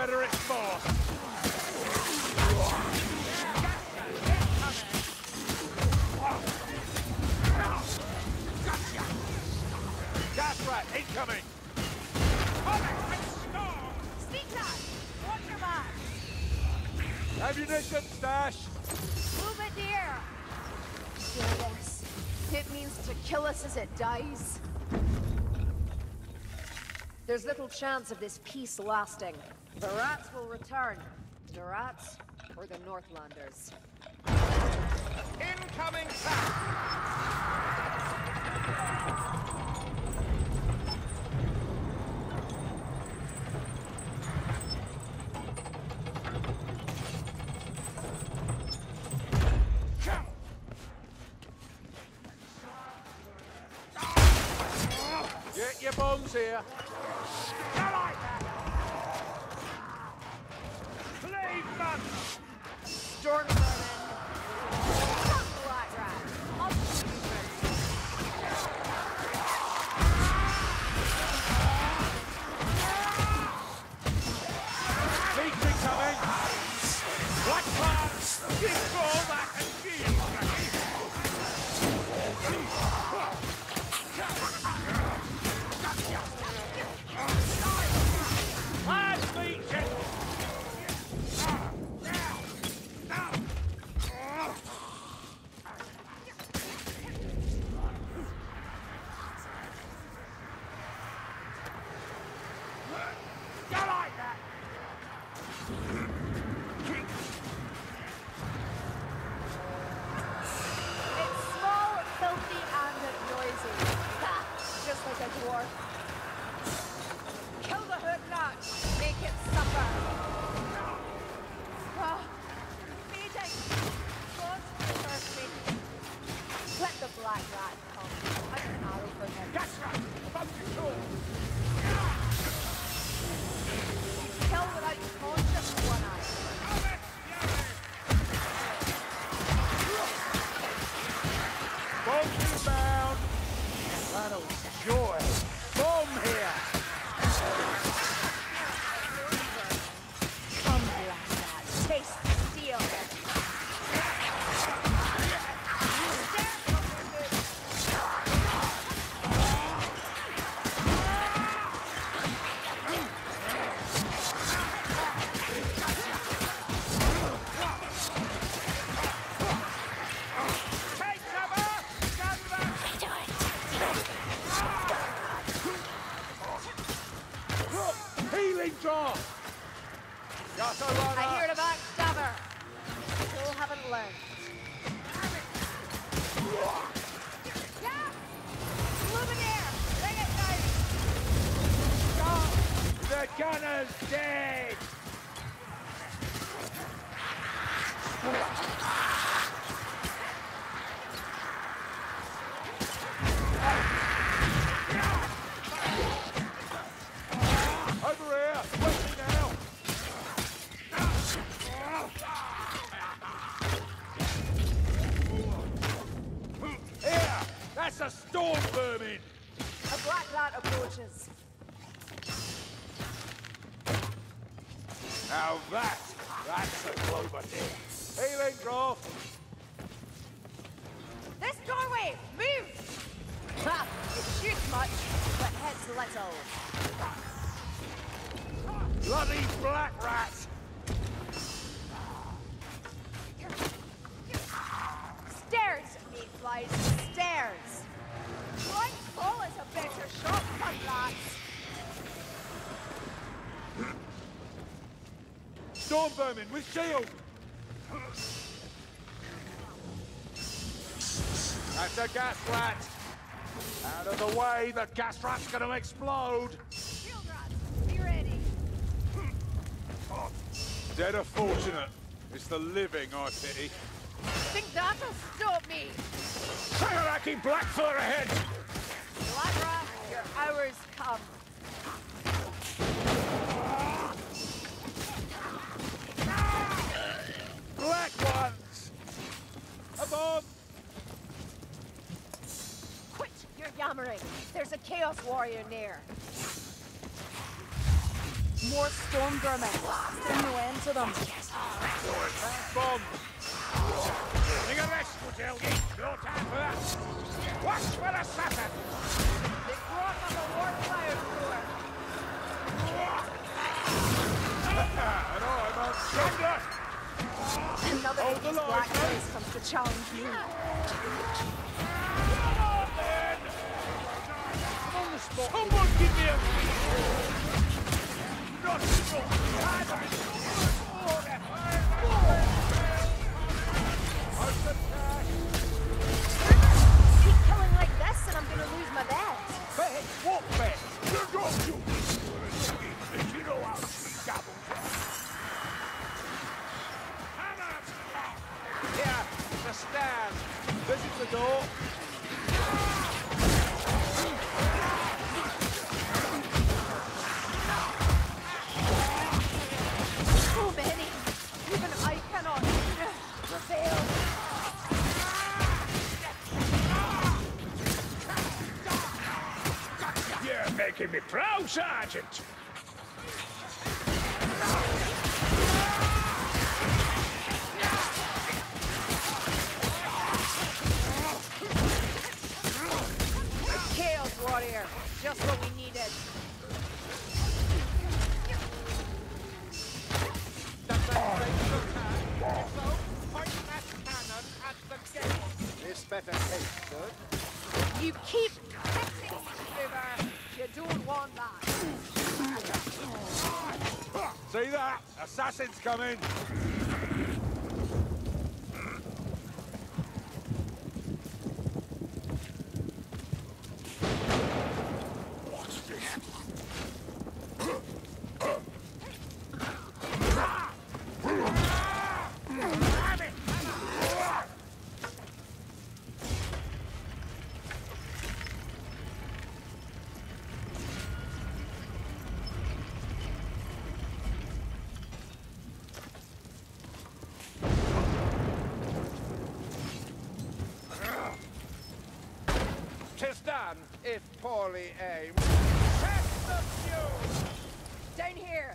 Better more. Gas incoming! Speak that! Watch your back! Ammunition stash! Move it near! Yes. It means to kill us as it dies. There's little chance of this peace lasting. The rats will return. The rats or the Northlanders. Incoming tank! Get your bombs here. Black rat! Stairs, meat flies, stairs! Blind Fall is a better shot, lads! Storm vermin with shield! That's a gas rat! Out of the way, the gas rat's gonna explode! Shield rats, be ready! Dead are fortunate. It's the living I pity. Think that'll stop me! Sagaraki Blackfoot ahead! Rat, your hours come. Black ones! Above! Quit your yammering! There's a Chaos Warrior near. More storm vermin. Still no end to them. Bomb. Bring a rest, Woodhelgi. No time for that. Watch for assassin. They brought on the war fire brewer. and I'm on thunder. Another Hold of the these black mate. boys comes to challenge me. Come on, then. On the spot. Someone give me a Not so. Making me proud, Sergeant. Chaos warrior. Just what we needed. This better taste good. You keep kicking, Don't. See that? Assassins coming. If poorly aimed. Set the fuse! Down here.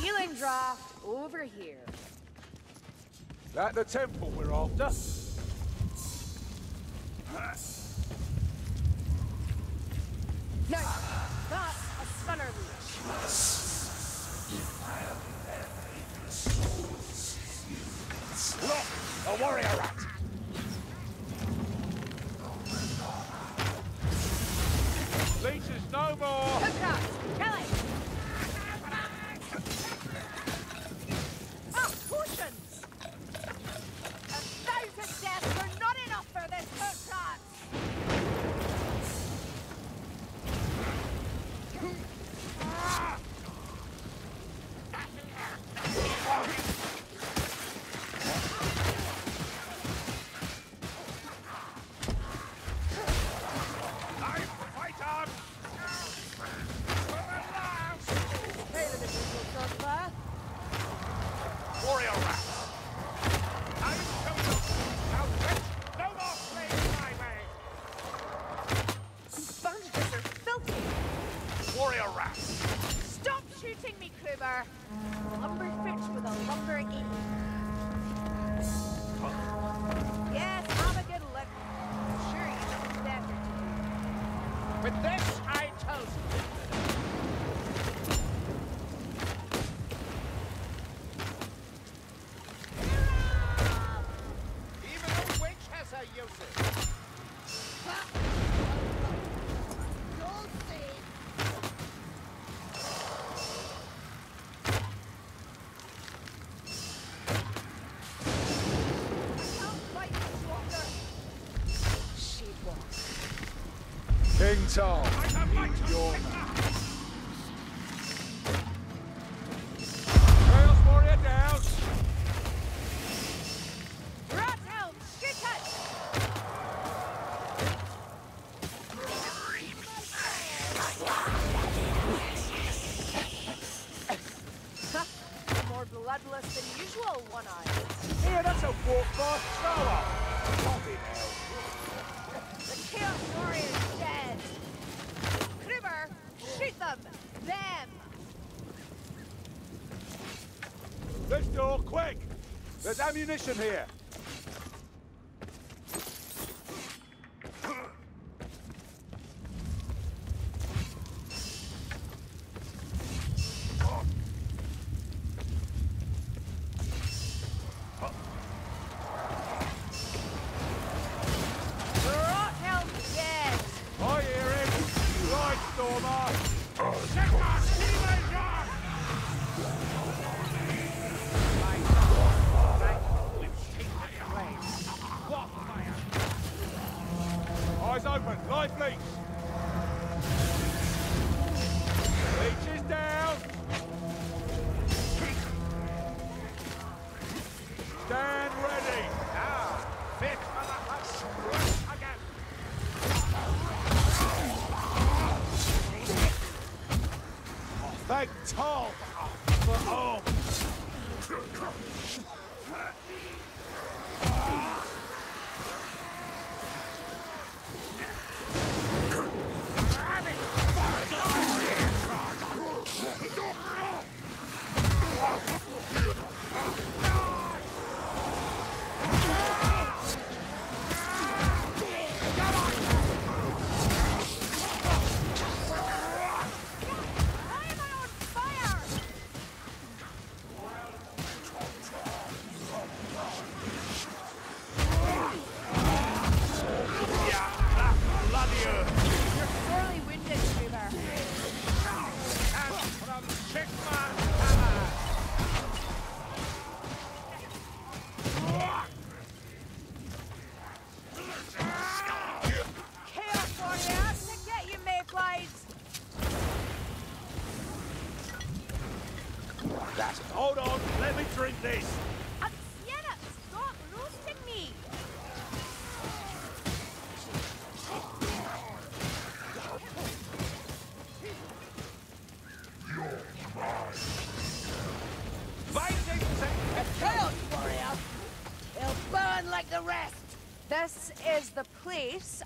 Healing draft over here. That the temple we're after? No, that's a stunner leech. Look, a warrior King Tom, your man. Quick! There's ammunition here.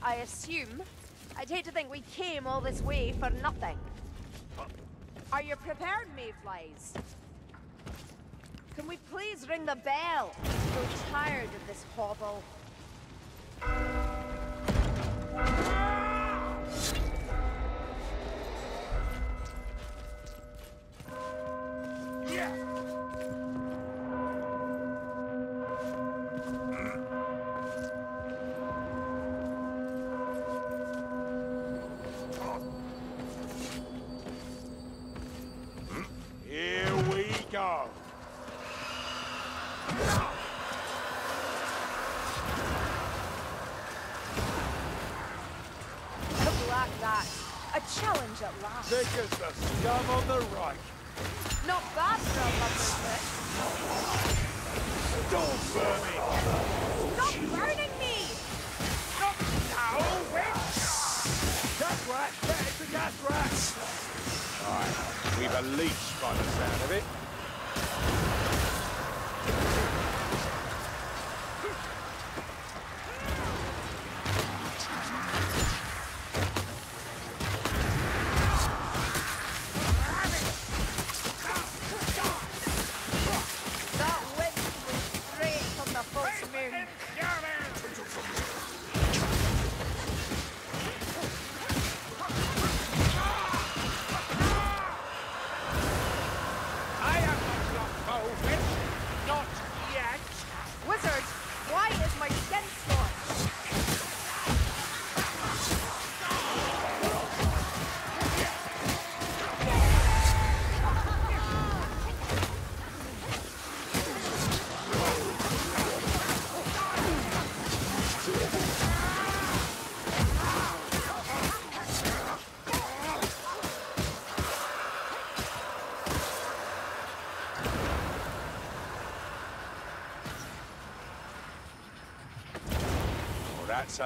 I assume. I'd hate to think we came all this way for nothing. Are you prepared, mayflies? Can we please ring the bell? I'm so tired of this hobble. Thick as the scum on the right. Not bad for a lumberjack. Don't burn me. Stop burning me! Not now, witch! Gas rat! It's a gas rat! Alright, we've a leech by the sound of it.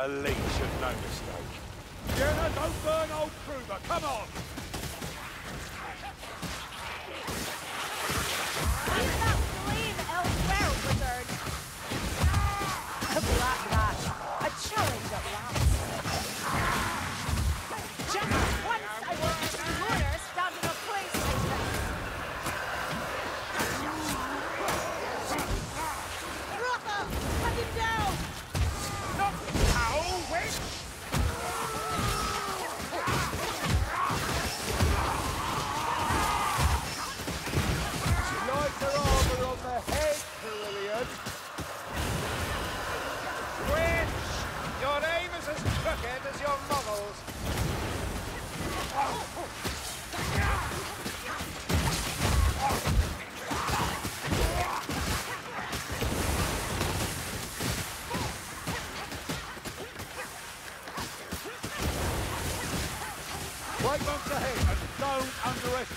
A leech and no mistake. Sienna, don't burn old Kruber, come on!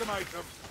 Underestimate them.